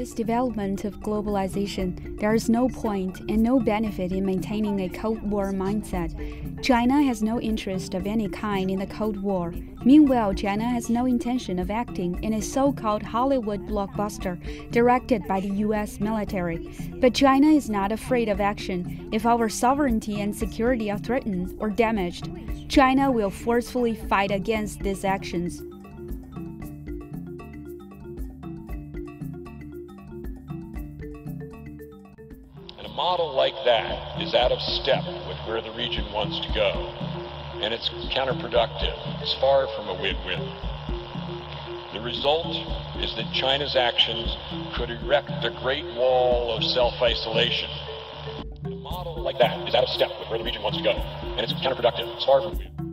today's development of globalization, there is no point and no benefit in maintaining a Cold War mindset. China has no interest of any kind in the Cold War. Meanwhile, China has no intention of acting in a so called Hollywood blockbuster directed by the US military. But China is not afraid of action if our sovereignty and security are threatened or damaged. China will forcefully fight against these actions. And a model like that is out of step with where the region wants to go. And it's counterproductive. It's far from a win-win. The result is that China's actions could erect a great wall of self-isolation. A model like that is out of step with where the region wants to go. And it's counterproductive. It's far from win.